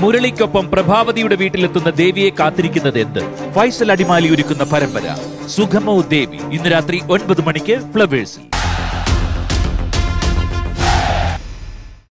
മുരളിക്കൊപ്പം പ്രഭാവതിയുടെ വീട്ടിലെത്തുന്ന ദേവിയെ കാത്തിരിക്കുന്നത് എന്ത്? ഫൈസൽ അടിമാലി ഒരുക്കുന്ന പരമ്പര. സുഖമോ ദേവി. ഇന്ന് രാത്രി ഒൻപത് മണിക്ക് ഫ്ലവേഴ്സിൽ.